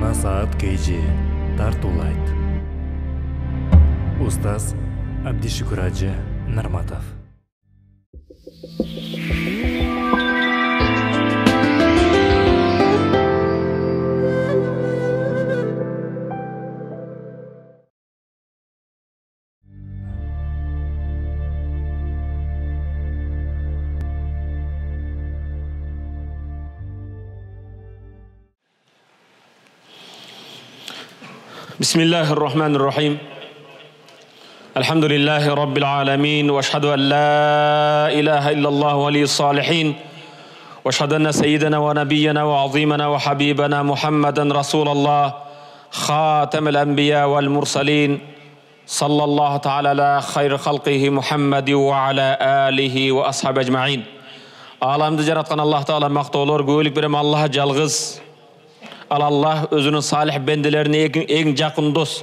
насаат kg тартуулайт. Устаз абдишүкүр ажы нарматов. بسم الله الرحمن الرحيم الحمد لله رب العالمين واشهد ان لا اله الا الله ولي الصالحين واشهد ان سيدنا ونبينا وعظيمنا وحبيبنا محمدا رسول الله خاتم الانبياء والمرسلين صلى الله تعالى على خير خلقه محمد وعلى اله واصحابه اجمعين Ağlamızı yaratqan الله تعالى maqtovlar, قولك برم الله جلغز ал аллах өзүнүн салих бенделерине эң, эң жакын дос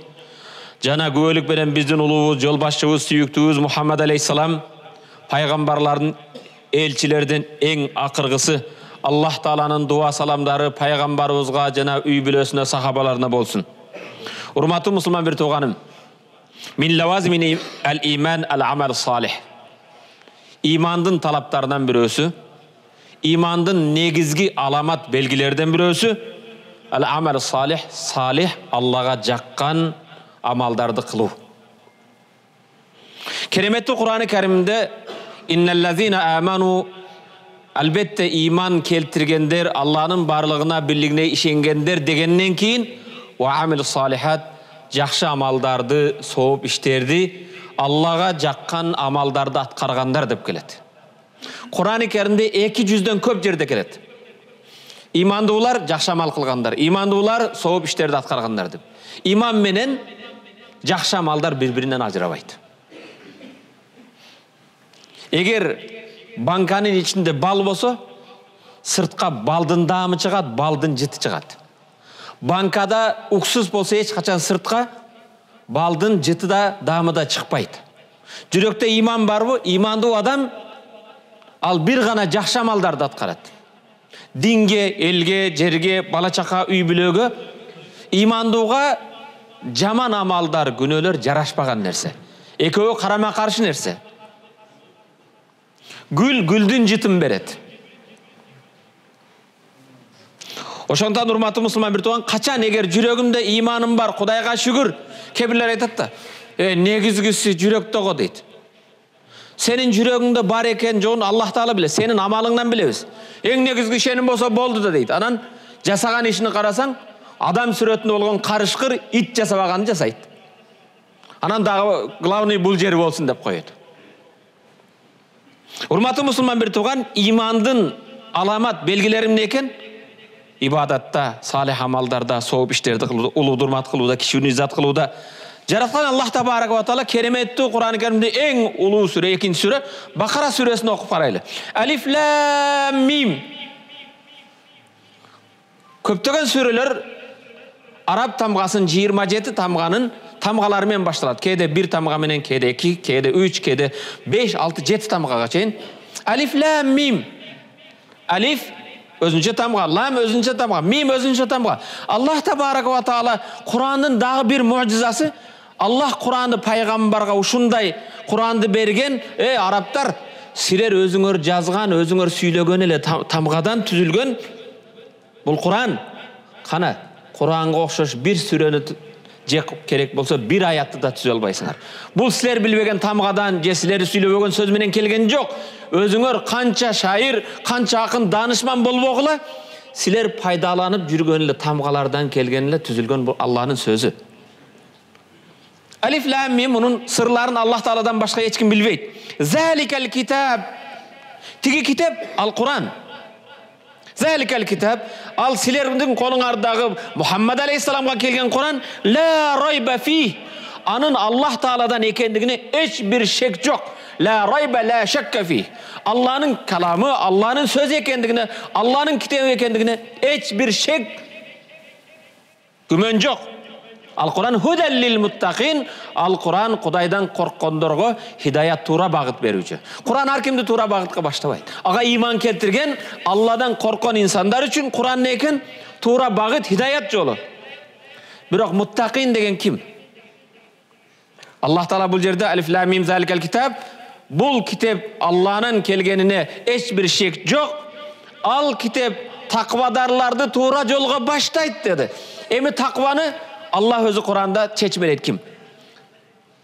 жана күбөлүк менен биздин улуубуз жол башчыбыз сүйүктүүбүз мухаммад алейхисалам пайгамбарлардын элчилердин эң акыргысы аллах тааланын дуа саламдары пайгамбарыбызга жана үй бүлөсүнө сахабаларына болсун урматтуу мусулман бир тууганым мин лавазимин ал иман ал амал салих имандын талаптарынан бирөөсү имандын негизги аламат белгилерден бирөөсү амал салих салих аллага жаккан амалдарды кылуу кереметтүү курани каримде аману албетте иман келтиргендер алланын барлыгына бирлигине ишенгендер дегенден кийин амил салихат жакшы амалдарды сооп иштерди аллага жаккан амалдарды аткаргандар деп келет курани каримде эки жүздөн көп жерде келет имандуулар жакшы амал кылгандар. Имандуулар сооп иштерди аткаргандар деп. Иман менен жакшы амалдар бири биринен ажырабайт. Эгер банканын ичинде бал болсо сыртка балдын даамы чыгат балдын жыты чыгат. Банкада уксус болсо эч качан сыртка балдын жыты да даамы да чыкпайт. Жүрөктө иман барбы имандуу адам ал бир гана жакшы амалдарды аткарат динге элге жерге бала чака үй бүлөгө имандууга жаман амалдар күнөөлөр жарашпаган нерсе экөө карама каршы нерсе гүл гүлдүн жытын берет ошондон урматтуу мусулман бир тууган качан эгер жүрөгүмдө иманым бар кудайга шүгүр кээ бирлер айтат да негизгиси жүрөктө го дейт сенин жүрөгүңдө бар экенин жогун аллах таала билет сенин амалыңдан билебиз эң негизги ишеним болсо болду да дейт анан жасаган ишини карасаң адам сүрөтүндө болгон карышкыр ит жасабаганын жасайт анан дагы главный бул жер болсун деп коет урматтуу мусулман бир тууган имандын аламат белгилери эмне экен ибадатта салих амалдарда сооп иштерди кылууда улуу урмат кылууда кичүүнү иззат кылууда жараткан аллах табарак ва таала кереметтүү курани каримде эң улуу сүрө экинчи сүрө бакара сүрөсүн окуп карайлы алиф лам мим көптөгөн сүрөлөр араб тамгасын жыйырма жети тамганын тамгалары менен башталат кээде бир тамга менен кээде эки кээде үч кээде беш алты жети тамгага чейин алиф лам мим алиф өзүнчө тамга лам өзүнчө тамга мим өзүнчө тамга аллах табарак ва таала курандын дагы бир мужизасы аллах құранды пайғамбарға ушундай құранды берген эй арабтар силер өзүңөр жазган өзүңөр сүйлөгөн эле тамгадан түзүлгөн бул куран кана куранга окшош бир сүрөнү же керек болсо бир аятты да түзө албайсыңар бул силер билбеген тамгадан же сүйлөбөгөн сөз менен келген жок өзүңөр канча шайыр канча акын даанышман болбогула силер пайдаланып жүргөн эле тамгалардан келген эле түзүлгөн бул алланын сөзү алиф лам мим мунун сырларын аллах тааладан башка эч ким билбейт заликал китаб тиги китеп ал куран заликал китаб ал силердин колуңардагы мухаммад алейхисаламга келген куран ла райба фи анын аллах тааладан экендигине эч бир шек жок ла райба ла шакка фи алланын каламы алланын сөзү экендигине алланын китеби экендигине эч бир шек күмөн жок ал құран худаллил муттақин ал құран құдайдан қорыққандарға хидаят тура бағыт беруші құран әркімді тура бағытқа баштабайды аға иман келтірген алладан қорыққан инсандар үшін құран не екен тура бағыт хидаят жолы бирок муттакин деген ким аллах таала бул жерде алиф лам мим заликал китаб бул китеп алланын келгенине эч бир шек жок ал китеп такыбадарларды туура жолго баштайт деди эми такыбаны аллах өзү куранда чечип берет ким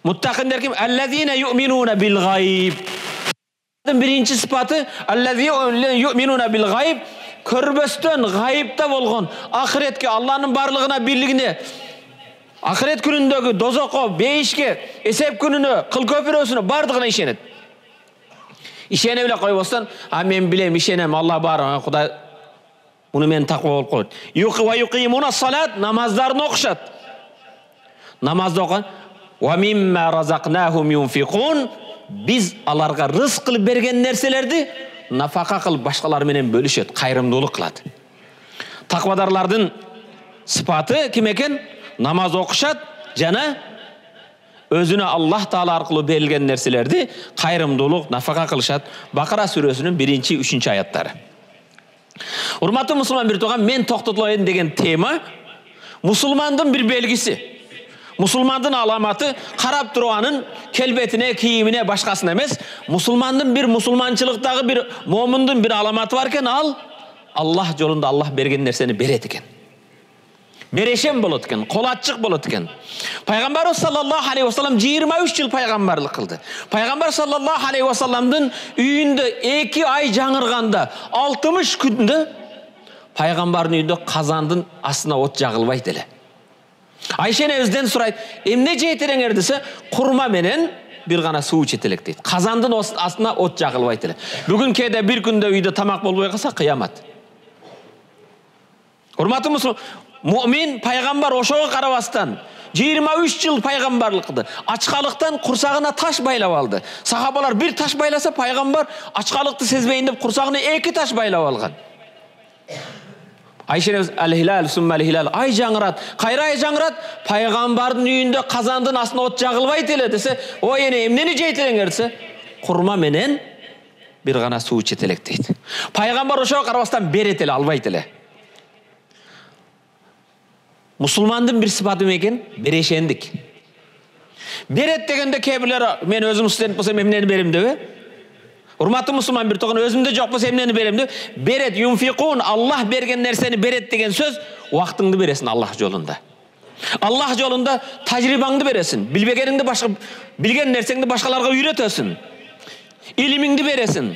муттакиндер ким аллазина юминуна бил гайб биринчи сыпаты юминуна бил гайб көрбөстөн гайыпта болгон ахиретке алланын барлыгына бирлигине ахирет күнүндөгү дозокко бейишке эсеп күнүнө кыл көпүрөсүнө баардыгына ишенет ишене эле койбостон а мен билем ишенем алла бар кудай такыба болуп коет салат намаздарын окушат намазды окуган биз аларга рызк кылып берген нерселерди нафака кылып башкалар менен бөлүшөт кайрымдуулук кылат такыбадарлардын сыпаты ким экен намаз окушат жана өзүнө аллах таала аркылуу берилген нерселерди кайрымдуулук нафака кылышат бакара сүрөсүнүн биринчи үчүнчү аяттары урматтуу мусулман бир тууган мен токтотоюн деген тема мусулмандын бир белгиси мусулмандын аламаты карап туруп анын келбетине кийимине башкасына эмес мусулмандын бир мусулманчылыктагы бир момундун бир аламаты бар экен ал аллах жолунда аллах берген нерсени берет экен берешен болот экен кол ачык болот экен. Пайгамбарыбыз саллаллаху алейхи вассалам жыйырма үч жыл пайгамбарлык кылды. Пайгамбар саллаллаху алейхи вассаламдын үйүндө эки ай жаңырганда алтымыш күндө пайгамбардын үйүндө казандын астына от жагылбайт эле. Айша энебизден сурайт эмне жейт элеңер десе курма менен бир гана суу ичет элек дейт казандын астына от жагылбайт эле. Бүгүн кээде бир күндө үйдө тамак болбой калса кыямат. Урматтуу мусулман мумин пайгамбар ошого карабастан жыйырма үч жыл пайгамбарлык кылды ачкалыктан курсагына таш байлап алды сахабалар бир таш байласа пайгамбар ачкалыкты сезбейин деп курсагына эки таш байлап алган айша ай жаңырат кайра ай жаңырат пайгамбардын үйүндө казандын астына от жагылбайт эле десе ой эне эмнени жейт элеңер десе курма менен бир гана суу ичет элек дейт пайгамбар ошого карабастан берет эле албайт бир сыпаты эме экен берешендик берет дегенде кээ бирлер мен өзүм студент болсом эмнени берем деп урматтуу мусулман бир тууган өзүмдө жок болсо эмнени берем деп берет юмфикун аллах берген нерсени берет деген сөз убактыңды бересиң аллах жолунда аллах жолунда тажрыйбаңды бересиң билбегениңди башка билген нерсеңди башкаларга үйрөтөсүң илимиңди бересиң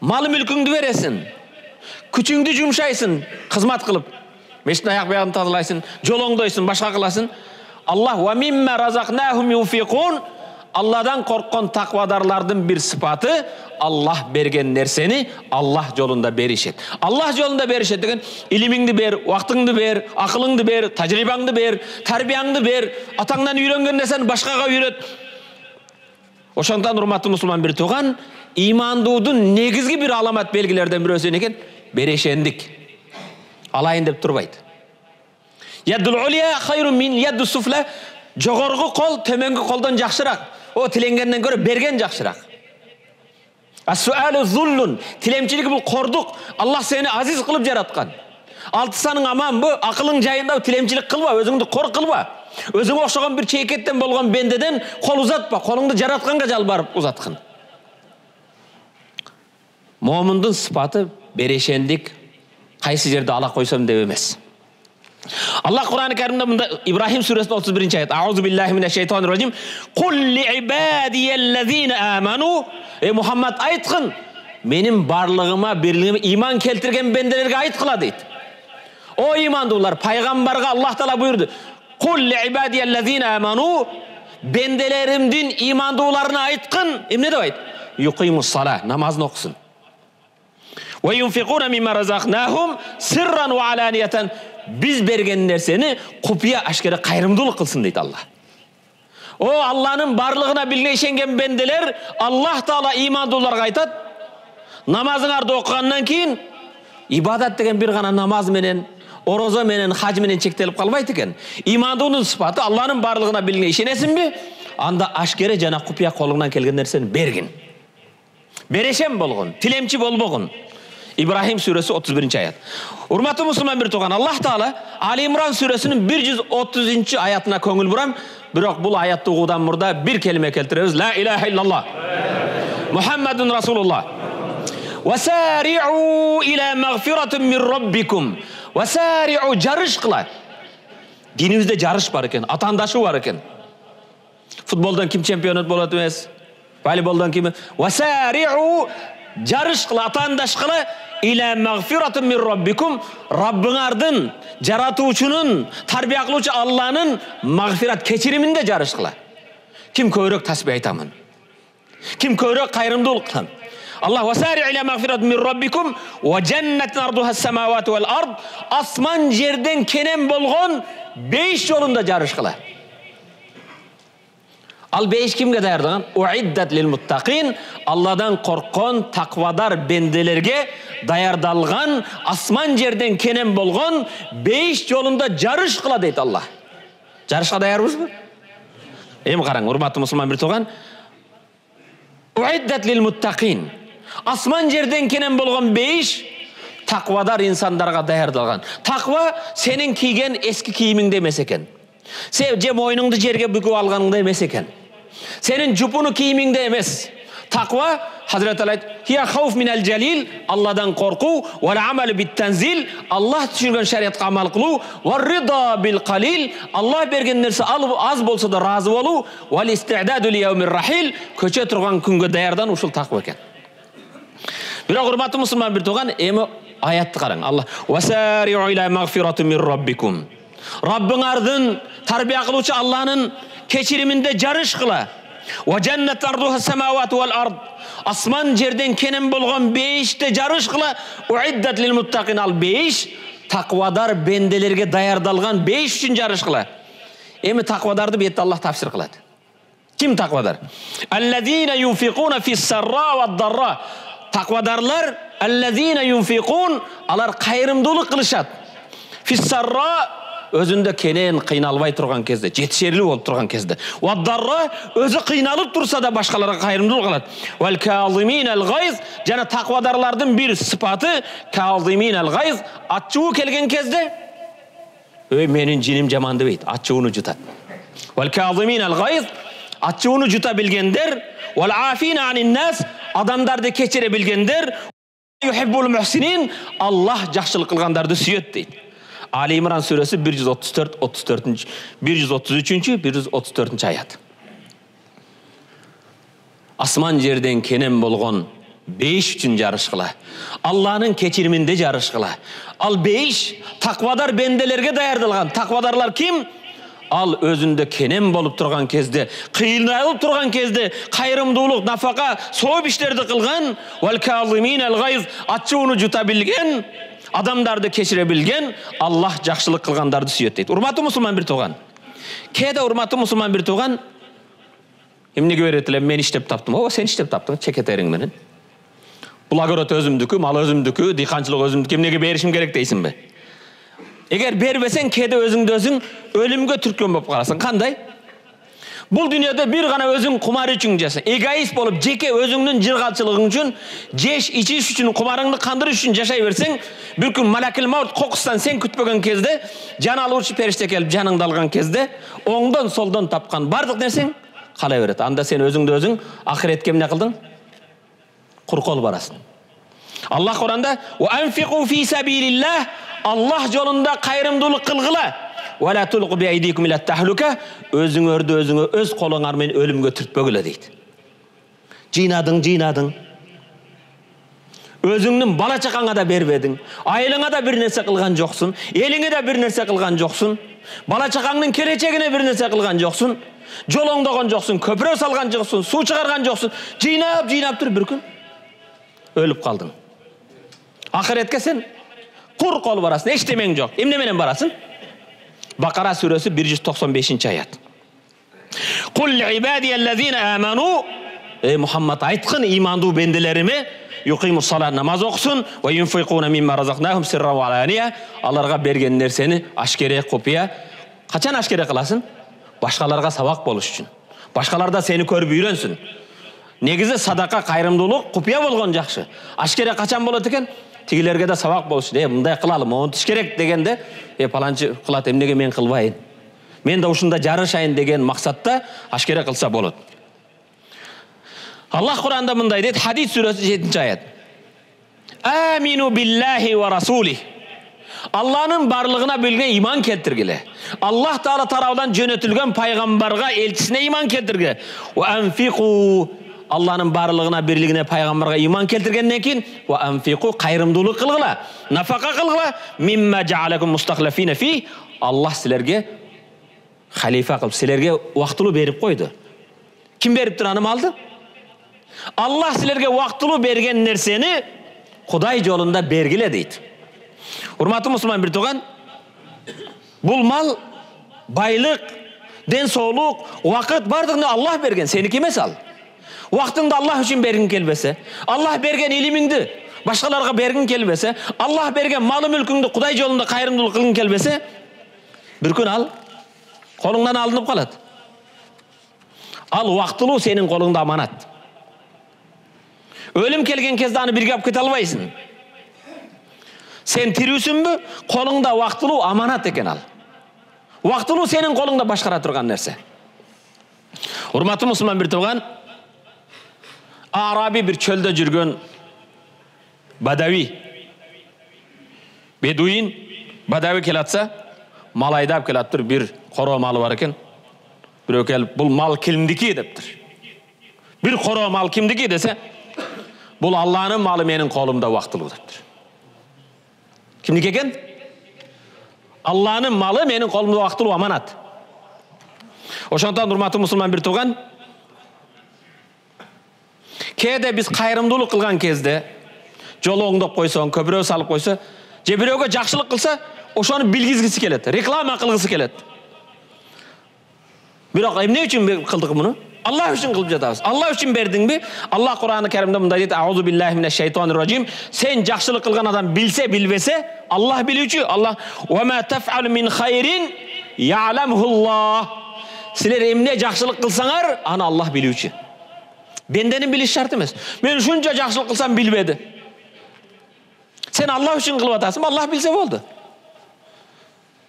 мал мүлкүңдү бересиң күчүңдү жумшайсың кызмат кылып мешіттің аяқ бияғын тазалайсың жол оңдайсың башқа қыласың. Аллах алладан қорыққан тақуадарлардың бір сыпаты аллах берген нәрсені аллах жолында беришет аллах жолында беришет деген илимиңди бер уақытыңды бер ақылыңды бер тәжірибаңды бер тәрбияңды бер атаңнан үйренген нәрсені башқаға үйрет ошондуктан урматтуу мусулман бир тууган имандуудун негизги бир аламат белгилерден бирөөсү эмне экен берешендик. Алайын деп турбайт жогорку кол төмөнкү колдон жакшыраак о тиленгенден көрө берген жакшыраак тилемчилик бул кордук аллах сени азиз кылып жараткан алтысаның аманбы акылың жайында тилемчилик кылба өзүңдү кор кылба өзүңө окшогон бир чейкеттен болгон бендеден кол узатпа колуңду жаратканга жалбарып узаткын момундун сыпаты берешендик кайсы жерде ала койсом деп эмес аллах курани каримде мында ибрахим сүрөсүнүн отуз биринчи аят аузу биллахи мина шейтани ражим аману эй мухаммад айткын менин барлыгыма бирлигиме иман келтирген бенделерге айткыла дейт о имандуулар пайгамбарга аллах таала буйрду аману бенделеримдин имандууларына айткын эмне деп айт сала намазын окусун біз берген нәрсені құпия ашкере қайырымдылық қылсын дейді алла о алланың барлығына біліне ишенген бенделер аллах тағала имандыларға айтады намазыңарды оқығаннан кейін ибадат деген бір ғана намаз менен орозо менен хаж менен чектелип калбайт экен имандуунун сыпаты алланын баардыгына билине ишенесиңби анда ашкере жана купуя колуңдан келген нерсени бергин берешен болгон тилемчи болбогун İbrahim suresi 31. ayet. Hürmetli Müslüman bir tuğan Allah Teala Ali İmran suresinin 130. ayatına ko'ngil buram. Biroq bu oyatni o'qidan murda bir kelime keltiramiz. La ilahe illalloh. Muhammedun Rasulullah. Vasari'u ila mag'firatin min robbikum. Vasari'u jarish qilar. Dinimizde jarish bor ekan, atandashi bor ekan. Futboldan kim chempionat bo'ladi emas? Voleyboldan kim? Vasari'u jarish qila, atandash иля магфиратун мин роббикум раббыңардын жаратуучунун тарбия кылуучу алланын магфират кечириминде жарыш кыла ким көбүрөөк тасбih айтамын ким көбүрөөк кайрымдуулук кылам Allah vasari ila mağfirat min rabbikum ve cennetin arduha semavati vel ard. Asman жерден кенен болгон беш жолунда жарыш кыла ал беш кимге даярдаган уиддат лил муттақин алладан корккон таквадар бенделерге даярдалган асман жерден кенен болгон беш жолунда жарыш кыла дейт алла жарышка даярбызбы эми караң урматтуу мусулман бир тууган уиддат лил муттақин асман жерден кенен болгон бейиш таквадар инсандарга даярдалган таква сенин кийген эски кийимиңде эмес сен же мойнуңду жерге бүгүп алганыңда эмес экен сенин жупуну кийимиңде эмес таква хазірет ала хия хауф минал жалил алладан коркуу вал амал бит танзил аллах түшүргөн шариятка амал кылуу рида бил калил аллах берген нерсе аз болсо да ыраазы болуу вал истидаду рахил көчө турган күнгө даярдануу ушул таква экен бирок урматтуу мусулман бир тууган эми аятты караң алла раббыңардын тарбия кылуучу алланын кечириминде жарыш кыла асман жерден кенен болгон бейиште жарыш кыла ал бейиш таквадар бенделерге даярдалган бейиш үчүн жарыш кыла эми таквадарды бул жерде аллах тафсир кылат ким таквадар тақуадарлар аллазина юнфиқун алар қайырымдылық қылышады фиссарра өзүндө кенен кыйналбай турган кезде жетишерлүү болуп турган кезде уаддарра өзү кыйналып турса да башкаларга кайрымдуулук кылат жана таквадарлардын бир сыпаты ачуу келген кезде ой менин жиним жаман дебейт ачууну жутат ачууну жута билгендер адамдарды кечире билгендер аллах жакшылык кылгандарды сүйөт дейт али имран үчүнчү бир жүз отуз төртүнчү аят асман жерден кенен болгон бейиш үчүн жарыш кыла алланын кечириминде жарыш кыла ал бейиш таквадар бенделерге даярдалган таквадарлар ким ал өзүндө кенен болуп турган кезде кыйналып турган кезде кайрымдуулук нафака сооп иштерди кылган ачууну жута билген адамдарды кечире билген аллах жакшылык кылгандарды сүйөт дейт урматтуу мусулман бир тууган кээде урматтуу мусулман бир тууган эмнеге берет элем мен иштеп таптым. Ооба сен иштеп таптың. Чекетериң менен. Огород өзүмдүкү мал өзүмдүкү дыйканчылык өзүмдүкү эмнеге беришим керек дейсиңби эгер бербесең кээде өзүңдү өзүң өлүмгө түрткөн болуп каласың кандай бул дүйнөдө бир гана өзүң кумар үчүн жаса эгоист болуп жеке өзүңдүн жыргалчылыгың үчүн жеш ичиш үчүн кумарыңды кандырыш үчүн жашай берсең бир күн малакил маут кокусунан сен күтпөгөн кезде жан алуучу периште келип жаныңды алган кезде оңдон солдон тапкан баардык нерсең кала берет анда сен өзүңдү өзүң акыретке эмне кылдың куркол барасың. Аллах куранда аллах өзүңөрдү өзүңө өз колуңар менен өлүмгө түртпөгүлө дейт жыйнадың жыйнадың өзүңдүн бала чакаңа да бербедиң айылыңа да бир нерсе кылган жоксуң элиңе да бир нерсе кылган жоксуң бала чакаңдын келечегине бир нерсе кылган жоксуң жол оңдогон жоксуң көпүрө салган жоксуң суу чыгарган жоксуң жыйнап жыйнап туруп бир күн өлүп калдың акыретке сен құр қол барасың ештемең жоқ эмне менен барасың бақара сүресі 195 аят құл аману ей мұхаммад айтқын юқиму сала намаз оқысын аларға берген нәрсені ашкере құпия қачан ашкере қыласың башқаларға сабақ болуш үшін башқалар да сені көріп үйренсін негізі садақа қайырымдылық құпия болған жақсы ашкере қачан болады екен тигилерге да сабак болуш э мындай кылалы монтиш керек дегенде э паланчы кылат эмнеге мен кылбайын мен да ушунда жарышайын деген максатта ашкере кылса болот. Аллах куранда мындай дейт хадис сүрөсү жетинчи аят. Амину биллахи ва расулих алланын барлығына бөлген иман келтіргіле аллах тағала тарабынан жөнөтүлгөн пайғамбарға елшісіне иман келтіргіле алланың барлығына бірлігіне пайғамбарға иман келтіргеннен кейін анфиқу қайырымдылық қылғыла нафақа қылғыла мимма жаалакум мустахлафина фи аллах сілерге халифа қылып сілерге уақытылы беріп қойды кім беріп тұр аны малды аллах сілерге уақытылы берген нәрсені құдай жолында бергіле дейді урматтуу мусулман бир тууган бул мал байлык ден соолук убакыт баардыгын аллах берген сеники эмес ал убактыңды аллах үчүн бергиң келбесе аллах берген илимиңди башкаларга бергиң келбесе аллах берген малы мүлкүңдү кудай жолунда кайрымдуулук кылгың келбесе бир күн ал колуңдан алынып калат ал убактылуу сенин колуңда аманат өлүм келген кезде аны бирге алып кете албайсың сен тирүүсүңбү колуңда убактылуу аманат экен ал убактылуу сенин колуңда башкара турган нерсе урматтуу мусулман бир тууган араби бир чөлдө жүргөн бадави бедуин бадави келатса мал айдап келатыптыр бир коро малы бар экен бирөө келип бул мал кимдики дептир бир коро мал кимдики десе бул алланын малы менин колумда убактылуу дептир кімдікі екен алланың малы менің қолымда уақытылы аманат ошондон урматтуу мусулман бир тууган кээде биз кайрымдуулук кылган кезде жол оңдоп койсоң көпүрө салып койсо же бирөөгө жакшылык кылса ошону билгизгиси келет реклама кылгысы келет бирок эмне үчүн кылдык муну алла үшін қылып жатамыз алла үшін бердің бе алла құраны кәрімде мындай дейді аузу биллахи мина шайтанир ражим сен жақсылық қылған адам білсе білбесе аллах білуші аллах мин хайрин сілер емне жақсылық қылсаңар аны аллах білуші бенденің біліш шарт емес мен шунша жақсылық қылсам білбеді сен алла үшін қылып жатасың аллах білсе болды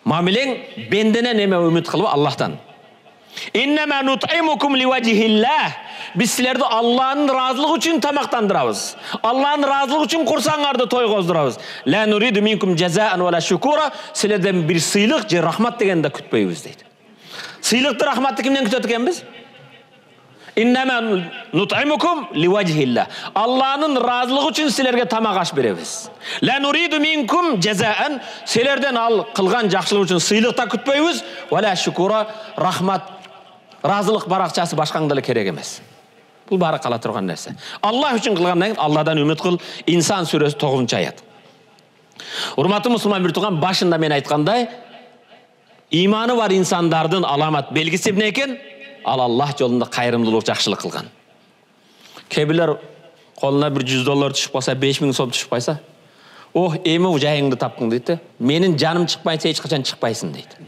мамилең бенденен эме үміт қылып аллахтан біз сілерді алланың разылығы үшін тамақтандырамыз алланың разылығы үшін құрсаңарды той қоздырамыз сілерден бір сыйлық же рахмат дегенді күтпейміз дейді сыйлықты рахматты кімнен күтеді екенбіз алланың разылығы үшін сілерге тамақ аш береміз сілерден ал қылған жақсылық үшін сыйлық та күтпейміз рахмат разылық барақшасы башқаңда эле керек емес бұл бары қала тұрған нәрсе алла үшін қылғаннан кейін алладан үміт қыл инсан сүресі тоғызыншы аят урматтуу мұсылман бір туған башында мен айтқандай иманы бар инсандардың аламат белгісі не екен ал аллах жолында қайырымдылық жақсылық қылған кейбіреулер қолына бір жүз доллар түсіп қалса беш мың сом түсіп қалса ох эми жайыңды тапқың дейді менің жаным шықпайынша ешқашан шықпайсың дейді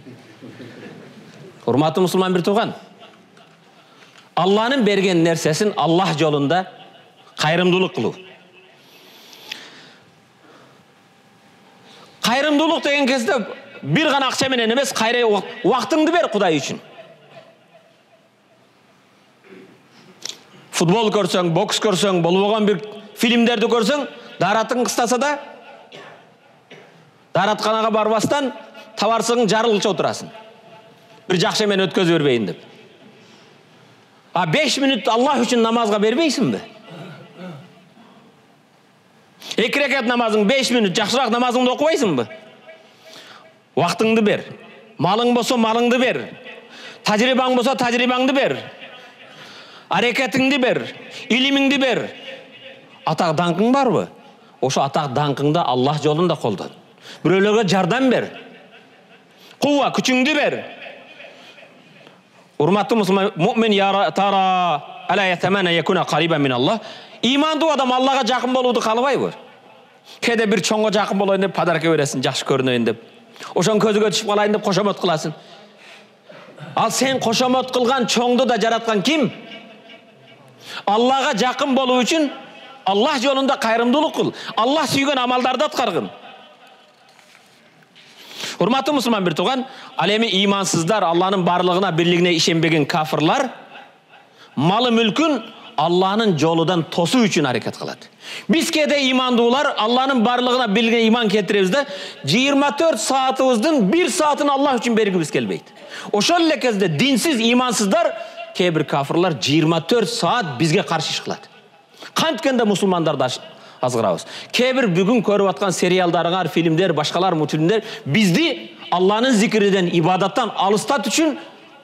урматтуу мұсылман бір туған алланың берген нәрсесін аллах жолында қайырымдылық қылу қайырымдылық деген кезде бір ғана ақшаменен емес қайрай уақытыңды бер құдай үшін футбол көрсең бокс көрсең болып болған бір фильмдерді көрсең даратың қыстаса да даратханаға барбастан табарсың жарылғыш отырасың. Бір жақшамен өткөзіп бербейін деп. А беш минут аллах үшін намазға бермейсің бе? Екі рекат намазың беш минут жақсырақ намазыңды оқымайсың ба уақытыңды бер. Малың болса малыңды бер. Тәжірибаң болса тәжірибаңды бер. Әрекетіңді бер илиміңді бер атақ даңқың бар ба ошо атақ даңқыңды аллах жолында қолдан біреулерге жардам бер қуа күшіңді бер урматтуу мусулман мумин тара имандуу адам аллага жакын болууду каалабайбы кээде бир чоңго жакын болоюн деп подарка бересиң жакшы көрүнөйүн деп ошонун көзүгө түшүп калайын деп кошомот кыласың ал сен кошомот кылган чоңду да жараткан ким аллага жакын болуу үчүн аллах жолында қайырымдылық қыл. Аллах сүйген амалдарды атқарғын. Құрметті мұсылман бір туған эми имансыздар алланың барлығына бірлігіне ишенбеген кафырлар малы мүлкін алланың жолудан тосу үшін әрекет қылады біз кейде имандуулар алланың барлығына бірлігіне иман келтіреміз да 24 саатыбыздың бір саатын аллах үшін бергіміз келбейді ошол эле кезде динсиз имансыздар кейбір кафырлар 24 саат бізге қарсы іш қылады қанткенде мұсылмандарды азғырабыз кейбір бүгін көріп жатқан сериалдарыңар фильмдер башкалар мультфильмдер бізді алланың зикірден ибадаттан алыстат үшін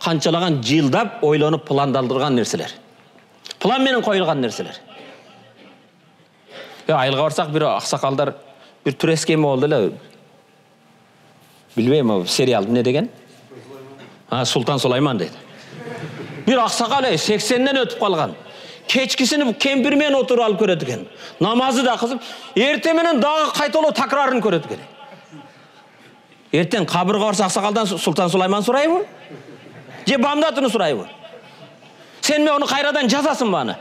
қаншалаған жылдап ойланып пландалдырған нәрселер план менен қойылған нәрселер айылға барсақ бір ақсақалдар бір түрескені болды эле білмеймін сериал не деген а сұлтан сулайман дейді бір ақсақал сексеннен өтіп қалған кешкісін кемпірмен отырып алып көреді екен намазы да қызып ертеменен дағы қайталау такрарын көреді екен ертең қабырға барса ақсақалдан сұлтан сулайман сұраймын же бамдатыны сұраймын сен мен оны қайрадан жазасың ба аны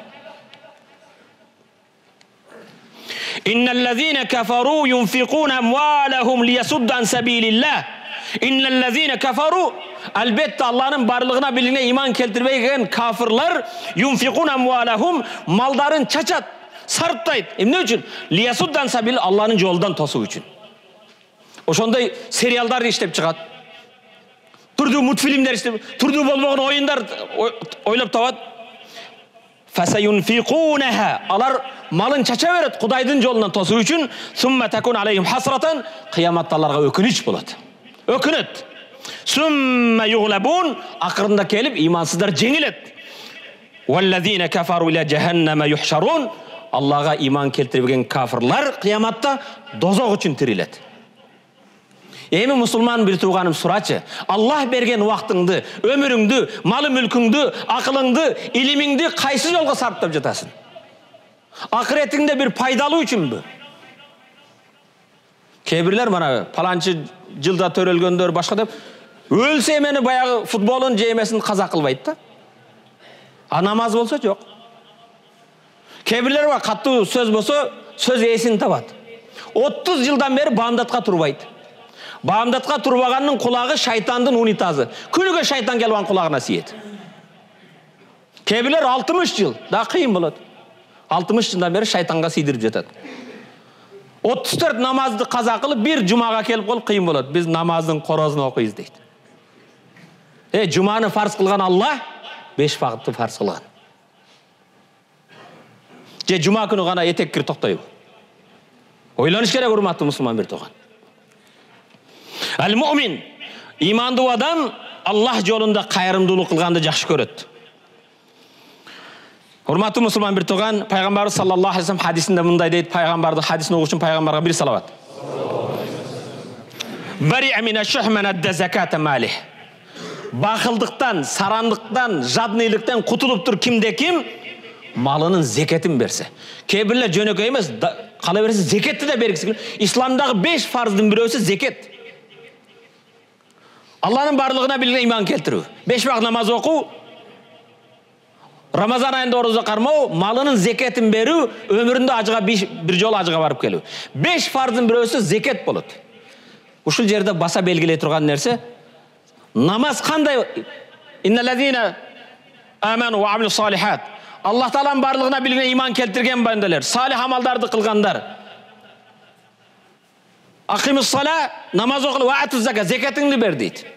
إن الذين كفروا ينفقون أموالهم ليصد عن سبيل الله инналлазина кафару әлбетте алланың барлығына билігіне иман келтірмеген кафырлар юнфикуна муалахум малдарын чачат сарптайды не үшін лиясуддан сабил алланың жолдан тосу үшін ошондой сериалдарды иштеп чыгат түрдүү мультфильмдер иштеп түрдүү болбогон оюндар ойлоп табат алар малын чача берет кудайдын жолунан тосуу үчүн кыяматта аларга өкүнүч болот өкүнөт ақырында келіп имансыздар жеңіледі. Аллаға иман келтірмеген кафірлар қияматта дозақ үшін тіреледі. Эми мұсылман бір туғаным сұрачы. Аллах берген уақытыңды өміріңді малы мүлкіңді ақылыңды илимиңди қайсы жолға сарптап жатасың? Ақыретіңде бір пайдалы үшін бі? Кейбірлер мана паланчы жылда төрөлгөндөр башка деп өлсе мені баяғы футболын жемесін қазақ қылбайды да а намаз болса жоқ кейбіреулер бар қатты сөз болса сөз есін табады отыз жылдан бері бамдатқа тұрбайды бамдатқа тұрбағанның құлағы шайтандың унитазы күніге шайтан келіп алған құлағына сиеді кейбіреулер алтымыш жыл да қиын болады алтымыш жылдан бері шайтанға сыйдырып жатады отыз төрт намазды қаза қылып бір жұмаға келіп қалып қиын болады. Біз намаздың қорозын оқимыз дейді. Е жұманы фарз қылған алла беш бағытты фарз қылған. Же жұма күні ғана етеккір тоқтайды ойланыш керек құрметті мұсылман бір тоған. Әл мұмин иманды адам аллах жолында қайырымдылық қылғанды жақсы көреді. Құрметті мұсылман бір туған пайғамбарымыз саллаллаху алейхи хадисінде мындай дейді пайғамбардың хадисін оқу үшін пайғамбарға бір салауат бақылдықтан сарандықтан жадниліктен құтылып тұр кімде кім малының зекетін берсе кейбіреулер жөнекей емес қалай берсе зекетті де бергісі келеді исламдағы беш парыздың біреусі зекет алланың барлығына білген иман келтіру беш уақыт намаз оқу рамазан айында ораза қармау малының зекетін беру өмірінде ажыға бір жол ажыға барып келу беш парыздың біреусі зекет болады ушул жерде баса белгілей тұрған нәрсе намаз қандай аллах тағаланың барлығына білген иман келтірген бәнделер салих амалдарды қылғандар сала намаз оқыл зекетіңді бер дейді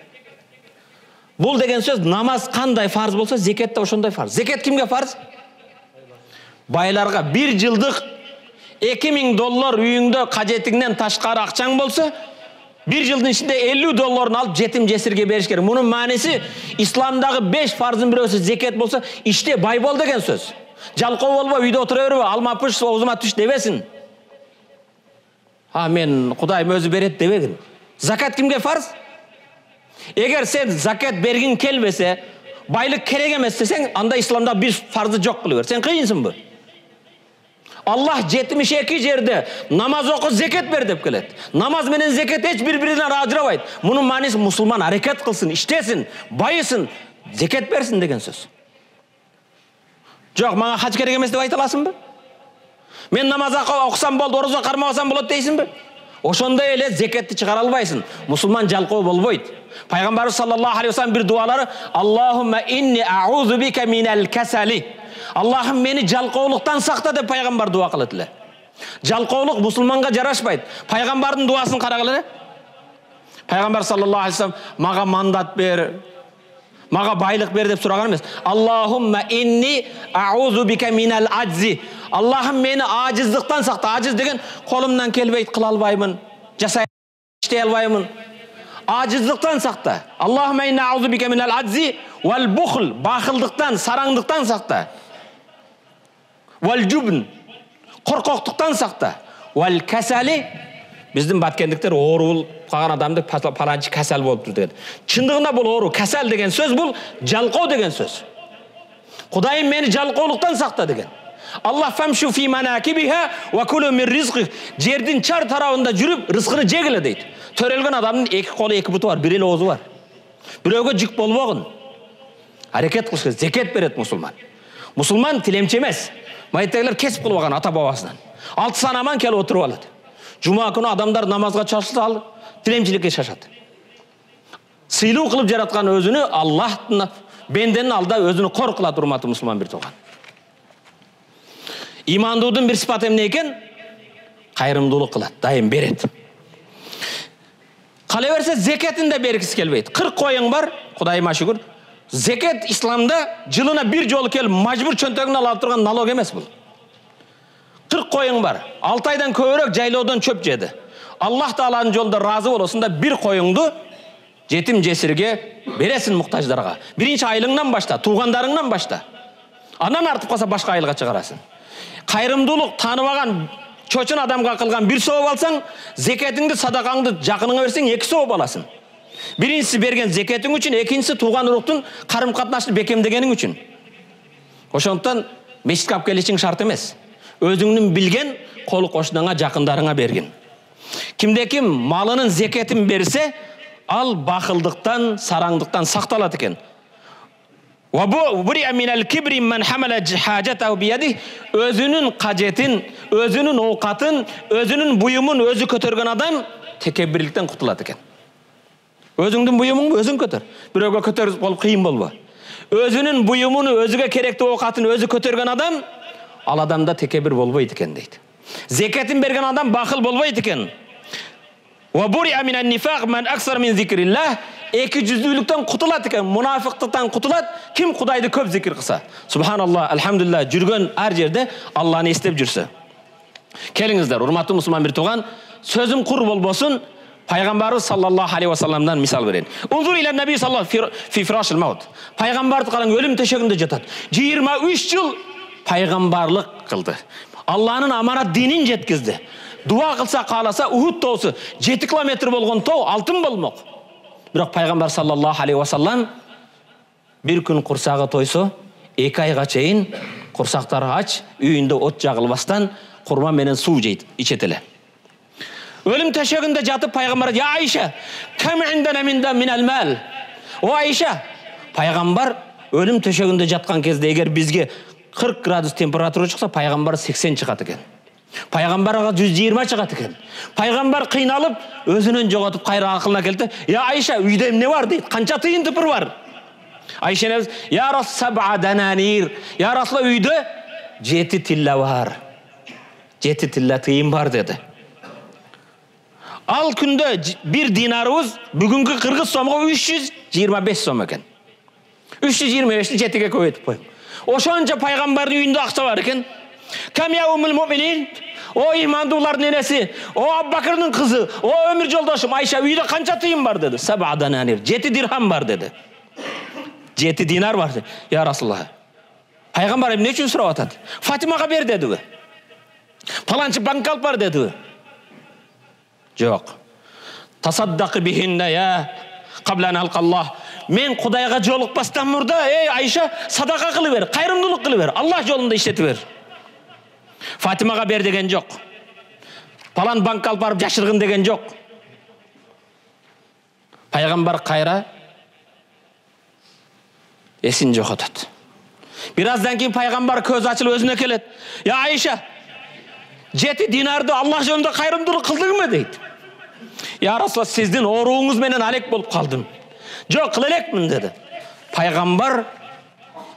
бұл деген сөз намаз қандай фарз болса зекет те ошондой фарз. Зекет кімге фарз? Байларға бір жылдық эки миң доллар үйіңде қажетіңнен ташқары ақчаң болса бір жылдың ішінде 50 долларын алып жетім жесірге беріш керек. Мұның мәнісі исламдағы беш парыздың біреусі зекет болса іште бай бол деген сөз. Жалқау болма үйде отыра берме алма піш аузыма түш демесін а мен құдайым өзі береді демегін закат кімге парыз егер сен закат бергің келмесе байлық керек емес десең анда исламда бір парызы жоқ қылып бер сен қиынсың ба аллах жетимиш эки жерде намаз оқы зекет бер деп келеді намаз менен зекет эч бири биринен ажырабайт мунун мааниси мусулман аракет кылсын иштесин байысын зекет берсин деген сөз жоқ мага хаж керек емес деп айта аласыңбы мен намаз оқысам болды ораза қармасам болады дейсің бе ошондой эле зекетти чыгара албайсың. Мусулман жалкоо болбойт. Пайгамбарыбыз саллаллаху алейхи вассалам бир дуалары аллахумма инни аузу бика минал касали аллахым мени жалкоолуктан сакта деп пайгамбар дуа кылат эле. Жалкоолук мусулманга жарашпайт. Пайгамбардын дуасын карагыла пайгамбар саллаллаху алейхи вассалам мага мандат бер мага байлык бер деп сураган эмес. Аллахумма инни аузу бика минал аджзи аллахым мени ажиздыктан сакта ажиз деген колумдан келбейт кыла албаймын жасай бика минал аджзи вал бухл бахылдыктан сараңдыктан сакта вал жубн коркоктуктан сакта вал касали биздин баткендиктер оору болуп калган адамды паланчы касал болуптур деген чындыгында бул оору касал деген сөз бул жалкоо деген сөз кудайым мени жалкоолуктан сакта деген аллах фамшу фи манакибиха ва кулу мин ризқи жердин чар тарабында жүрүп рызкыны жегиле дейт төрөлгөн адамдын эки колу эки буту бар бир эле оозу бар бирөөгө жүк болбогун аракет кылыш керек зекет берет мусулман мусулман тилемчи эмес маектегилер кесип кылып алган ата бабасынан алты санаман келип отуруп алат жума күнү адамдар намазга чачылса ал тилемчиликке чачат сыйлуу кылып жараткан өзүнү аллахтын бенденин алдында өзүнү кор кылат урматтуу мусулман бир тууган имандуудун бир сыпаты эмне экен кайрымдуулук кылат дайым берет кала берсе зекетин да бергиси келбейт кырк коюң бар кудайыма шүгүр зекет исламда жылына бир жолу келип мажбур чөнтөгүнөн ала турган налог эмес бул кырк коюң бар алты айдан көбүрөөк жайлоодон чөп жеді аллах тааланын жолунда ыраазы болосуң да бир коюңду жетим жесирге бересиң муктаждарга биринчи айлыңдан башта туугандарыңдан башта андан артып калса башка айылга чыгарасың кайрымдуулук тааныбаган чочун адамга кылган бир сооп алсаң зекетиңди садакаңды жакыныңа берсең эки сооп аласың. Биринчиси берген зекетиң үчүн экинчиси тууган уруктун карым катнашты бекемдегениң үчүн ошондуктан мечитке алып келишиң шарт эмес. Өзүңдүн билген колу кошунаңа жакындарыңа бергин кимде ким малынын зекетин берсе ал бакылдыктан сараңдыктан сакталат экен. Өзүнүн кажетин өзүнүн оокатын өзүнүн буюмун өзү көтөргөн адам текебирликтен кутулат экен өзүңдүн буюмуңду өзүң көтөр бирөөгө көтөрүп болуп кыйын болбо өзүнүн буюмун өзүгө керектүү оокатын өзү көтөргөн адам ал адамда текебир болбойт экен дейт зекетин берген адам бакыл болбойт экен эки жүздүүлүктөн кутулат экен мунафыктыктан кутулат ким кудайды көп зикир кылса субханалла альхамдулилля жүргөн ар жерде алланы эстеп жүрсө келиңиздер урматтуу мусулман бир тууган сөзүм кур болбосун пайгамбарыбыз саллаллаху алейхи вассаламдан мисал берейин пайгамбарды караң өлүм төшөгүндө жатат жыйырма үч жыл пайгамбарлык кылды алланын аманат динин жеткизди дуа кылса кааласа ухуд тоосу жети километр болгон тоо алтын болмок бирок пайгамбар саллаллаху алейхи вассалам бир күн курсагы тойсо эки айга чейин курсактары ач үйүндө от жагылбастан курма менен суу жейт ичет эле өлүм төшөгүндө жатып пайгамбар я айша о айша пайгамбар өлүм төшөгүндө жаткан кезде эгер бизге кырк градус температура чыкса пайгамбар сексен чыгат экен пайгамбарга жүз жыйырма чыгат экен пайгамбар кыйналып өзүнөн жоготуп кайра акылына келди да я айша үйдө эмне бар? дейт канча тыйын тыпыр бар? Айша энебиз я дананир я расулалла үйдө жети тилла бар жети тилла тыйын бар деди ал күндө бир динарыбыз бүгүнкү кыргыз сомго үч жүз жыйырма беш сом экен үч жүз жыйырма бешти жетиге көбөйтүп коюң ошончо пайгамбардын үйүндө акча бар экен о имандуулардын энеси о абубакырдын кызы о өмүр жолдошум айша үйдө канча тыйын бар деди жети дирхам бар деди жети динар бар я расулалла пайгамбар эмне үчүн сурап атат фатимага бер дедиби паланчы банкка алып бар дедиби жок мен кудайга жолукпастан мурда эй айша садака кылып бер кайрымдуулук кылып бер аллах жолунда иштетип бер фатимага бер деген жок палан банкка алып барып жашыргын деген жок пайгамбар кайра эсин жоготот бир аздан кийин пайгамбар көзү ачылып өзүнө келет я айша жети динарды аллах жолунда кайрымдуулук кылдыңбы дейт я расулалла сиздин ооруңуз менен алек болуп калдым жок кыла элекмин деди пайгамбар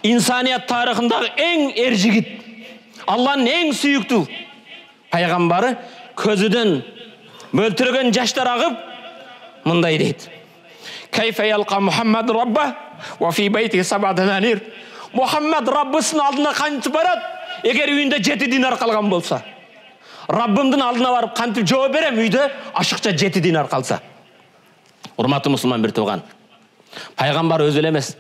инсаният тарыхындагы эң эр жигит алланын эң сүйүктүү пайгамбары көзүдөн мөлтүрөгөн жаштар агып мындай дейт мұхаммад раббысының алдына қантип барады егер үйінде жеті динар қалған болса. Раббымдың алдына барып қантип жооп берем үйде ашықша жеті динар қалса. Урматтуу мұсылман бір туған пайғамбар өзі эле эмес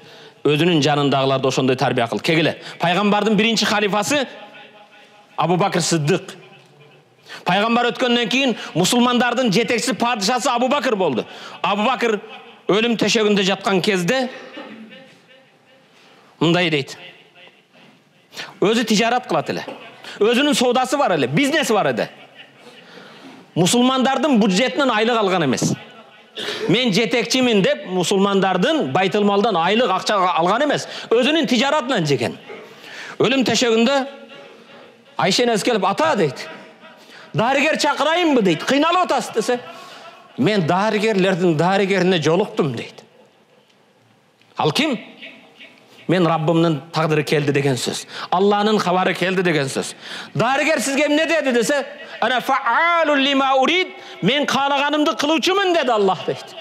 өзүнүн жанындагыларды ошондой тарбия кыл кегиле пайгамбардын биринчи халифасы абу бакыр сыддык пайгамбар өткөндөн кийин мусулмандардын жетекчиси падышасы абу бакыр болду абу бакыр өлүм төшөгүндө жаткан кезде мындай дейт өзү тижарат кылат эле өзүнүн соодасы бар эле бизнеси бар эди мусулмандардын бюджетинен айлык алган эмес мен жетекчимин деп мусулмандардын байтылмалдан айлык акча алган эмес өзүнүн тижаратынан жеген өлүм төшөгүндө айша энебиз келип ата дейт дарыгер чакырайынбы дейт кыйналып атасыз десе мен дарыгерлердин дарыгерине жолуктум дейт ал ким мен раббымдын тагдыры келди деген сөз алланын кабары келди деген сөз дарыгер сизге эмне деди десе мен каалаганымды кылуучумун деди аллах дейт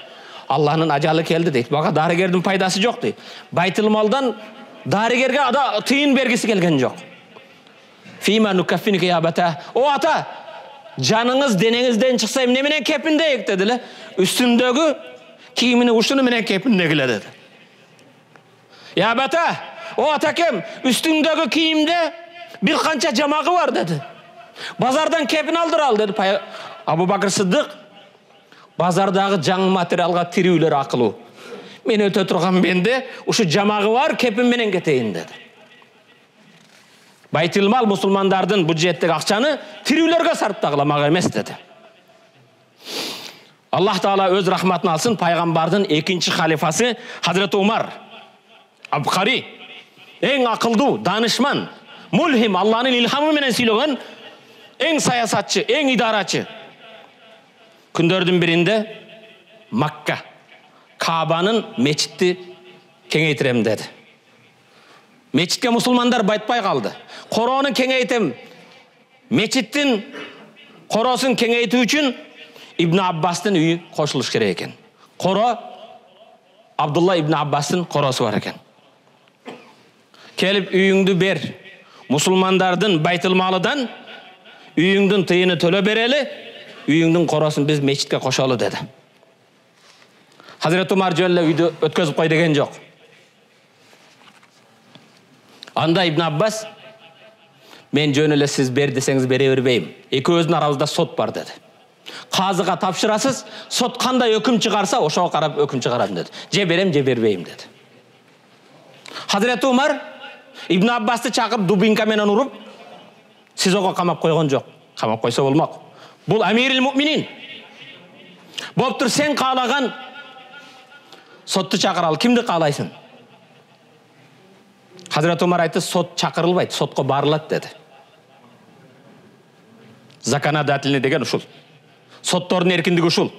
алланын ажалы келди дейт бага дарыгердин пайдасы жок дейт байтылмалдан дарыгерге ада тыйын бергиси келген жок о ата жаныңыз денеңизден чыкса эмне менен кепиндейик деди эле үстүндөгү кийиминин ушуну менен кепиндегиле деди я бата о атакем үстүңдөгү кийимде бир канча жамагы бар деди базардан кепин алдыр ал деди абу бакыр сыдык базардагы жаңы материалга тирүүлөр акылуу мен өтө турган менде ушу жамагы бар кепин менен кетейин деди байтилмал мусулмандардын бюджеттик акчаны тирүүлөргө сарптагыла мага эмес деди аллах таала өз рахматын алсын пайгамбардын экинчи халифасы хазіреті умар абқари ең ақылдуу данышман мулхим алланын илхамы менен сүйлөгөн эң саясатчы эң идарачы. Күндөрдүн биринде макка каабанын мечитти кеңейтирем деди мечитке мусулмандар байтпай калды короону кеңейтем мечиттин короосун кеңейтүү үчүн ибн аббастын үйү кошулуш керек экен коро абдулла ибн аббастын короосу бар экен келіп үйіңді бер мұсылмандардың байтылмалыдан үйіңдің тыйыны төлө берели үйіңдің қорасын біз мешітке қошалы деді хазірет умар жөн эле үйдү өткөзүп кой деген жок анда ибн аббас мен жөн эле сиз бер десеңиз бере бербейм экөөбүздүн арабызда сот бар деди казыга тапшырасыз сот кандай өкүм чыгарса ошого карап өкүм чыгарам деди же берем же бербейм деди хазіреті умар ибн аббасты чакырып дубинка менен уруп сизого камап койгон жок камап койсо болмок бул амирил муминин болуптур сен каалаган сотту чакыралы кимди каалайсың хазіреті умар айтты сот чакырылбайт сотко барылат деди законодательный деген ушул соттордун эркиндиги ушул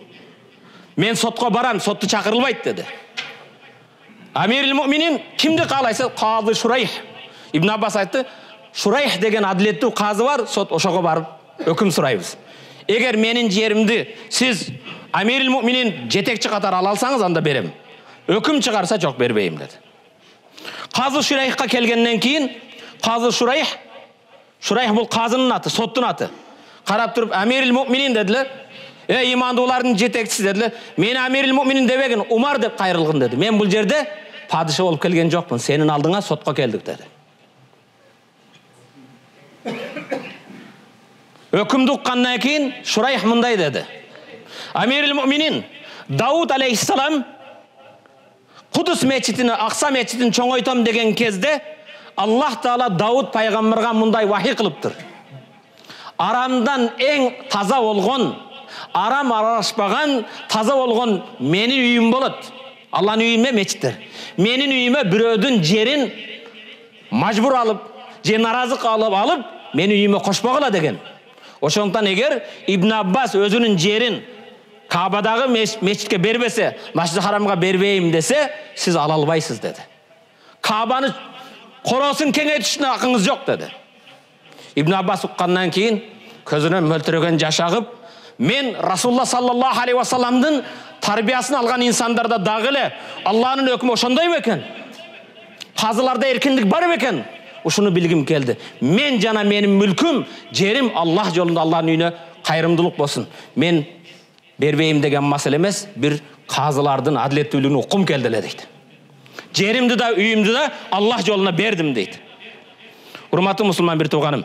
мен сотко барам сотту чакырылбайт деди амирил муминин кимди каалайсыз казы шурайх ибн аббас айтты шурайх деген адилеттүү казы бар сот ошого барып өкүм сурайбыз эгер менин жеримди сиз амирил муминин жетекчи катары ала алсаңыз анда берем өкүм чыгарса жок бербейм деди казы шурайхка келгенден кийин казы шурайх шурайх бул казынын аты соттун аты карап туруп амирил муминин эй имандуулардын жетекчиси деди эле мени амирил муминин дебегин умар деп кайрылгын деди мен бул жерде падыша болуп келген жокмун сенин алдыңа сотко келдик деди өкүмдү уккандан кийин шурайх мындай деди амирил муминин дауд алейхисалам кудус мечитин акса мечитин чоңойтом деген кезде аллах таала дауд пайгамбарга мындай вахий кылыптыр арамдан эң таза болгон арам аралашпаган таза болгон менин үйүм болот. Алланын үйү эмне мечиттер менин үйүмө бирөөдүн жерин мажбур алып же наразы кылып алып менин үйүмө кошпогула деген. Ошондуктан эгер ибн аббас өзүнүн жерин кабадагы мечитке бербесе машиди харамга бербейм десе сиз ала албайсыз деди кабаны коросун кеңейтишине акыңыз жок деди ибн аббас уккандан кийин көзүнөн мөлтүрөгөн жаш агып мен расулалла саллаллаху алейхи вассаламдын тарбиясын алган инсандарда дагы эле алланын өкүмү ошондой бекен казыларда эркиндик бар бекен ушуну билгим келди мен жана менин мүлкүм жерим аллах жолунда алланын үйүнө кайрымдуулук болсун мен бербейм деген маселе эмес бир казылардын адилеттүүлүгүн уккум келди эле дейт жеримди да үйүмдү да аллах жолуна бердим дейт урматтуу мусулман бир тууганым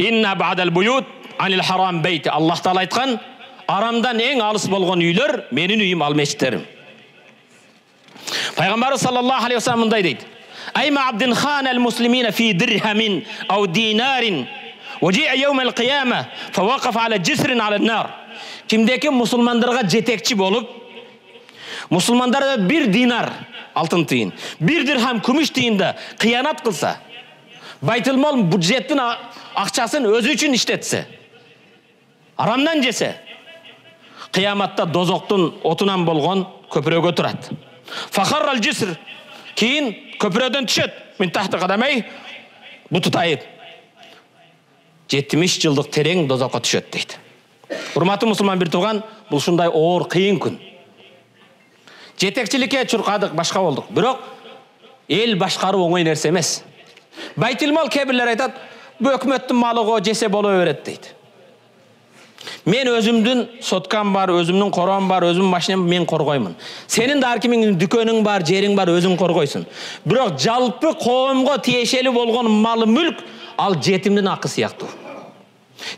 инна бадал буют анил харам бейти аллах таала айткан арамдан эң алыс болгон үйлөр менин үйүм ал мечиттерим пайгамбарыбыз саллаллаху алейхи вассалам мындай дейт айма абдин хан ал муслимина фи дирхамин ау динарин وجيء يوم القيامة فوقف على جسر على النار кимдеки мусулмандарға жетекчи болуп мусулмандарда бир динар алтын тиын бир дирхам күмүш тиында кыянат кылса байтылмол бюджеттин акчасын өзү үчүн иштетсе арамдан жесе кыяматта дозоктун отунан болгон көпүрөгө турат фахар жиср кийин көпүрөдөн түшөт мин тахты кадамай буту тайып жетимиш жылдык терең дозокко түшөт дейт урматтуу мусулман бир тууган бул ушундай оор кыйын күн жетекчиликке чуркадык башка болдук бирок эл башкаруу оңой нерсе эмес байтилмал айтат бул өкмөттүн малы го жесе боло берет дейт. Мен өзүмдүн соткам бар өзүмдүн кором бар өзүмдүн машинам мен коргоймун. Сенин да ар кимиңдин дүкөнүң бар жериң бар өзүң коргойсуң бирок жалпы коомго тиешелүү болгон мал мүлк ал жетимдин акы сыяктуу.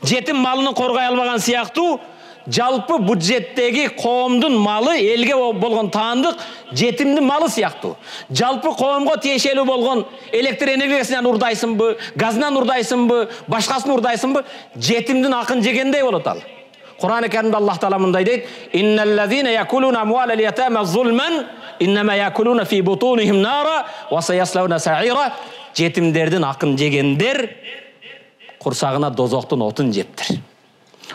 Жетим малын коргой албаган сыяктуу жалпы бюджеттеги коомдун малы элге болгон таандык жетимдин малы сыяктуу жалпы коомго тиешелүү болгон электр энергиясынан урдайсыңбы газынан урдайсыңбы башкасын урдайсыңбы жетимдин акын жегендей болот ал. Курани каримде аллах таала мындай дейт жетимдердин акын жегендер курсагына дозоктун отун жептир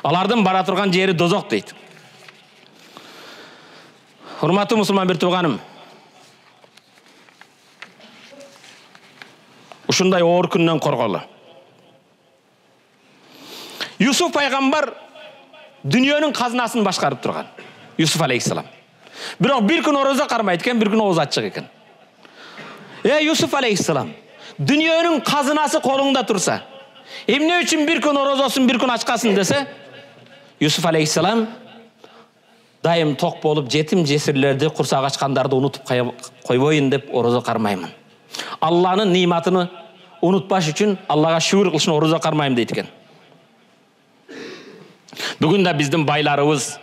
алардын бара турган жери дозок дейт. Урматтуу мусулман бир тууганым ушундай оор күндөн корголу юсуф пайгамбар дүниенің қазынасын башкарып турган. Юсуф алейхисалам бирок бир күн орозо кармайт экен бир күн ооз ачык экен. Э юсуф алейхисалам дүниенің қазынасы қолыңда тұрса эмне үчүн бир күн орозосуң бир күн ачкасың десе юсуф алейхисалам дайым ток болуп жетим жесирлерди курсак ачкандарды унутуп койбоюн деп орозо кармаймын алланын ниматыны унутпаш үчүн аллага шүгүр кылышын орозо кармайм дейт экен бүгүн да биздин байларыбыз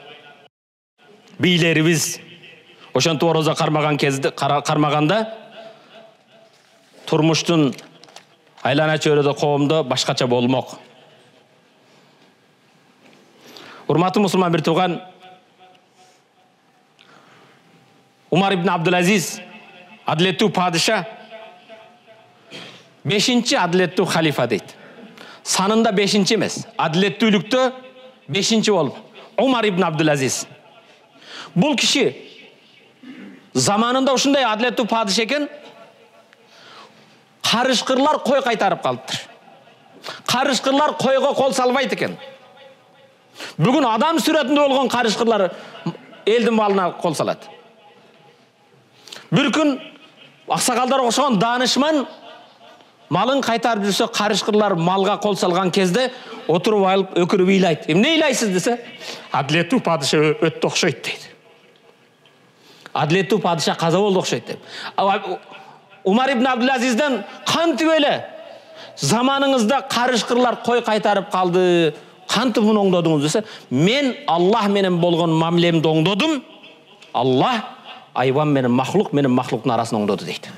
бийлерибиз ошентип орозо кармаган кезде кармаганда турмуштун айлана чөйрөдө коомдо башкача болмок урматтуу мусулман бир тууган умар ибн абдулазиз адилеттүү падыша бешинчи адилеттүү халифа дейт санында бешинчи эмес адилеттүүлүктө бешинчи болуп умар ибн абдулазиз бул киши заманында ушундай адилеттүү падыша экен карышкырлар кой кайтарып калыптыр карышкырлар койго кол салбайт экен бүгүн адам сүрөтүндө болгон карышкырлар элдин малына кол салат бир күн аксакалдарга окшогон даанышман малын кайтарып жүрсө карышкырлар малга кол салган кезде отуруп алып өкүрүп ыйлайт эмне ыйлайсыз десе адилеттүү падыша өттү окшойт дейт адилеттүү падыша каза болду окшойт деп. Умар ибн абдулазизден кантип эле заманыңызда карышкырлар кой кайтарып калды муну оңдодуңуз десе мен аллах менен болгон мамилемди оңдодум аллах айбан менен махлук менен махлуктун арасын оңдоду дейт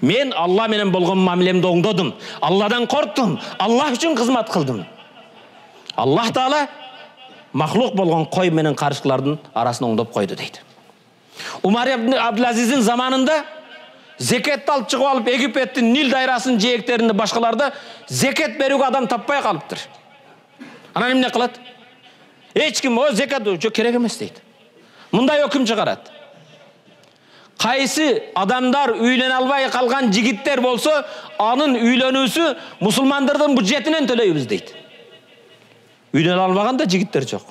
мен алла менен болгон мамилемди оңдодум алладан корктум аллах үчүн кызмат кылдым аллах таала махлук болгон кой менен карышкылардын арасын оңдоп койду дейт умар ибн абдулазиздин заманында зекетті алып шығып алып египеттің нил дайрасының жиектерінде башкаларда зекет берүүгө адам таппай калыптыр анан эмне кылат эч ким о зекат жок керек эмес дейт мындай өкүм чыгарат кайсы адамдар үйлөнө албай калган жигиттер болсо анын үйлөнүүсү мусулмандардын бюджетинен төлөйбүз дейт үйлөнө албаган да жигиттер жок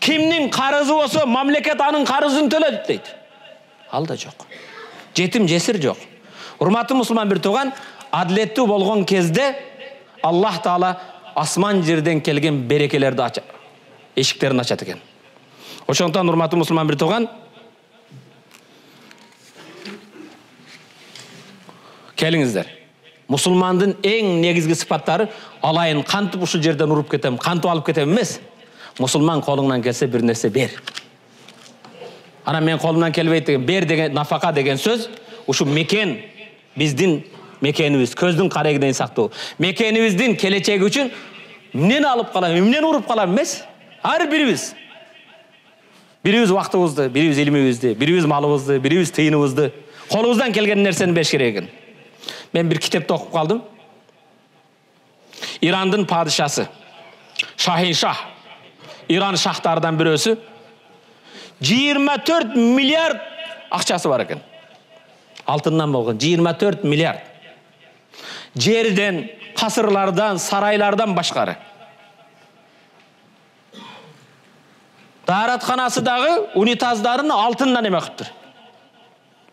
кимдин карызы болсо мамлекет анын карызын төлөйт дейт ал да жок жетим жесир жок урматтуу мусулман бир тууган адилеттүү болгон кезде аллах таала асман жерден келген берекелерди ачат эшиктерин ачат экен ошондуктан урматтуу мусулман бир тууган келиңиздер мусулмандын эң негизги сыпаттары алайын кантип ушул жерден уруп кетем кантип алып кетем эмес мусулман колуңан келсе бир нерсе бер анан мен колумдан келбейт деген бер деген нафака деген сөз ушу мекен биздин мекенибиз көздүн карегинен сактоо мекенибиздин келечеги үчүн эмнени алып калам эмнени уруп калам эмес ар бирибиз бирибиз убактыбызды бирибиз илимибизди бирибиз малыбызды бирибиз тыйыныбызды колубуздан келген нерсени бериш керек экен мен бир китепте окуп калдым ирандын падышасы шахин шах иран шахтарынан бирөөсү жыйырма төрт миллиард акчасы бар экен алтындан болгон жыйырма төрт миллиард жерден касырлардан сарайлардан башкары дааратканасы дагы унитаздарын алтындан эме кылыптыр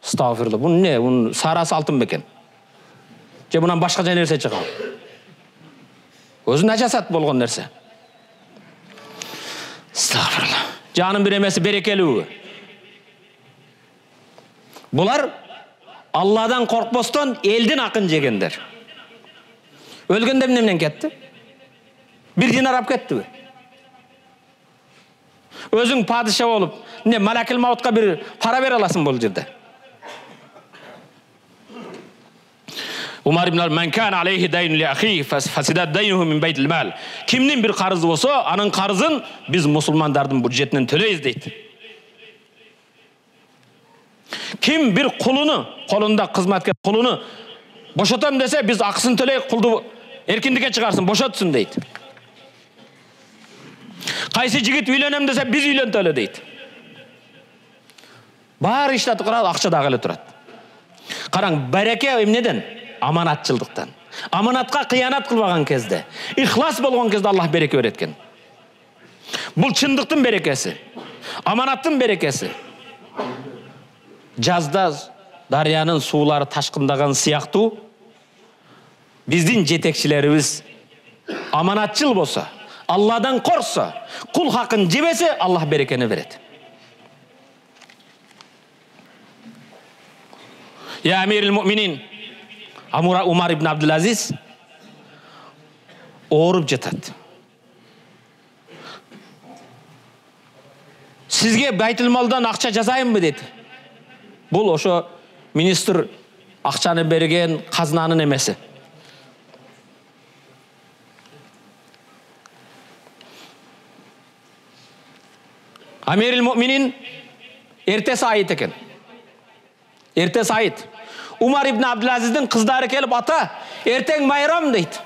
астагфирулла бул эмне бунун саарасы алтын бекен же мындан башка нерсе чыгабы өзү нажасат болгон нерсе астагфирулла же анын бир эмеси берекелүүбү булар алладан коркпостон элдин акын жегендер. Өлгөндө эмне менен кетти бир динар алып кеттиби өзүң падыша болуп эмне малакил маутка бир пара бере аласың бул жерде умар ибн кимдин бир карызы болсо анын карызын биз мусулмандардын бюджетинен төлөйбүз дейт ким бир кулуну колунда кызматкер кулуну бошотом десе биз акысын төлөйт кулду эркиндикке чыгарсын бошотсун дейт кайсы жигит үйлөнөм десе биз үйлөнтөлү дейт баары иштетип калат акча дагы эле турат караң бареке эмнеден аманатчылдыктан аманатка кыянат кылбаган кезде ихлас болгон кезде аллах береке берет экен бул чындыктын берекеси аманаттын берекеси жазда дарыянын суулары ташкындаган сыяктуу биздин жетекчилерибиз аманатчыл болсо алладан корксо кул хакын жебесе аллах берекени берет я амирил муминин умар ибн абдулазиз ооруп жатат сизге байтилмалдан акча жасайынбы дейт бул ошо министр акчаны берген казынанын эмеси амирил муминин эртеси айыт экен эртеси айыт умар ибн абдулазиздин кыздары келип ата эртең майрам дейт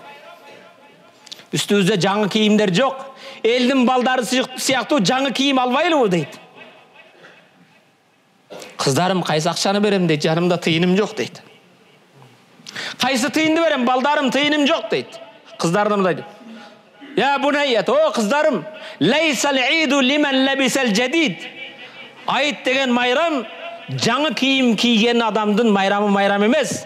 үстүбүздө жаңы кийимдер жок элдин балдары сыяктуу жаңы кийим албайлыбы дейт кыздарым кайсы акчаны берем дейт жанымда тыйыным жок дейт кайсы тыйынды берем балдарым тыйыным жок дейт кыздар да мындай я бунаят о кыздарым айыт деген майрам жаңы кийим кийген адамдын майрамы майрам эмес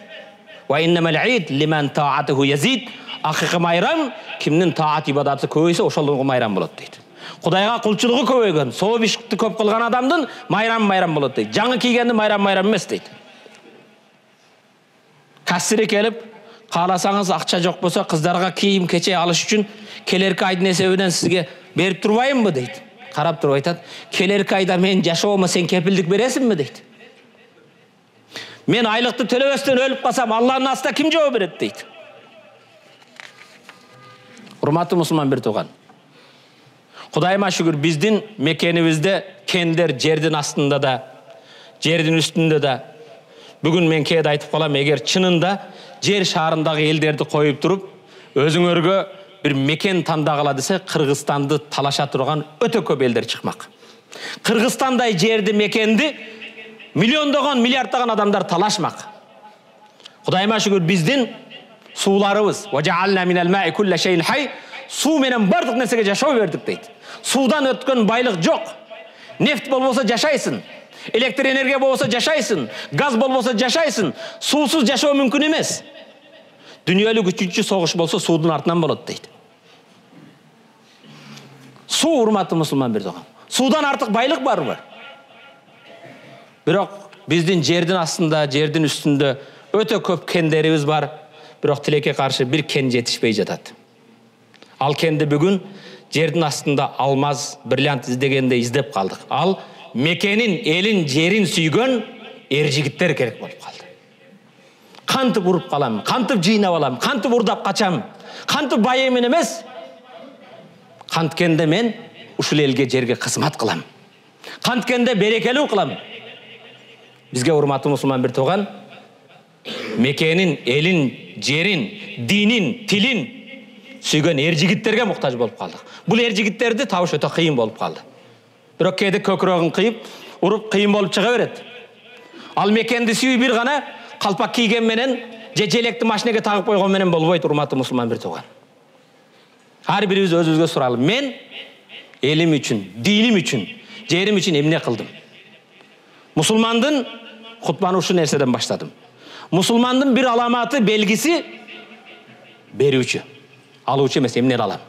акыйкы майрам кимдин таат ибадаты көбөйсө ошол майрам болот дейт кудайга кулчулугу көбөйгөн сооп ишти көп кылган адамдын майрамы майрам болот дейт жаңы кийгендин майрамы майрам эмес дейт кассири келип кааласаңыз акча жок болсо кыздарга кийим кече алыш үчүн келерки айдын эсебинен сизге берип турбайынбы дейт карап туруп айтат келерки айда менин жашоомо сен кепилдик бересиңби дейт мен айлыкты төлөбөстөн өлүп калсам алланын астында ким жооп берет дейт урматтуу мусулман бир тууган кудайыма шүгүр биздин мекенибизде кендер жердин астында да жердин үстүндө да бүгін мен кээде айтып қалам егер чынында жер шарындағы елдерді қойып тұрып өзіңерге бір мекен таңдағыла десе қырғызстанды талаша тұрған өте көп елдер шықмақ қырғызстандай жерді мекенді миллиондаған миллиардтаған адамдар талашмақ құдайыма шүкір біздің суларыбыз су менен барлық нәрсеге жашау бердік дейді судан өткен байлық жоқ нефть болбосо жашайсың электр энергия болбосо жашайсың газ болбосо жашайсың суусуз жашоо мүмкүн эмес дүниелік үчүнчү согуш болсо суудун артынан болот дейт су урматтуу мусулман бирдоган судан артык байлык барбы бирок биздин жердин астында жердин үстүндө өтө көп кендерибиз бар бирок тилекке каршы бир кен жетишпей жатат ал кенди бүгін жердің астында алмаз бриллиант іздегенде іздеп қалдық ал мекенін елін жерін сүйген ер жігіттер керек болып қалды қантып ұрып қаламын қантып жинап аламын қантып ұрдап қачамын қантып байымын емес қанткенде мен ушул елге жерге қызмат қыламын қанткенде берекелүү қыламын бізге урматтуу мұсылман бір туған мекенін елін жерін динин тилин сүйген ер жігіттерге мұқтаж болып қалдық бұл ер жігіттерді табыш өте қиын болып қалды бирок кээде көкірегін қиып ұрып қиын болып шыға береді ал мекенді сүйүү бир ғана қалпақ кийген менен же желекті машинеге тағып қойған менен болбойт урматтуу мұсылман бір туған. Ар бирибиз өзүбүзгө сурайлы мен элим үчүн диним үчүн жерим үчүн эмне кылдым мусулмандын хутбаны ушул нерседен баштадым мусулмандын бир аламаты белгиси берүүчү алуучу эмес эмнени алам.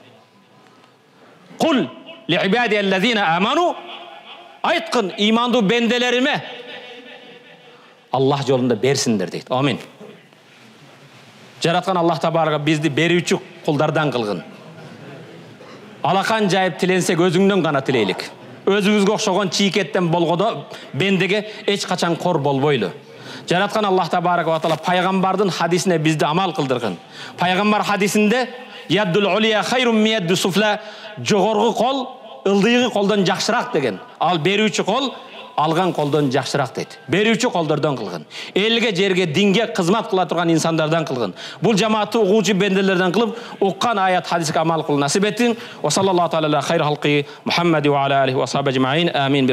Кул аману айткын имандуу бенделериме аллах жолунда берсиндер дейт амин жараткан аллах табарага бизди берүүчү кулдардан кылгын алакан жайып тиленсек өзүңдөн гана тилейлик өзүбүзгө окшогон чийкеттен болгондо бендеге эч качан кор болбойлу жараткан аллах табарaka ва таала пайгамбардын хадисине бизди амал кылдыргын пайгамбар хадисинде яддул улия хайрум ылдыйгы колдон жакшыраак деген ал берүүчү кол алган колдон жакшыраак дейт берүүчү колдордон кылгын. Элге жерге динге кызмат кыла турган инсандардан кылгын. Бул жамаатты угуучу бенделерден кылып уккан аят хадиске амал кылуу насип этин wa sallallahu taala ala khayri halqi muhammadi wa ala alihi wa sahbihi ajma'in amin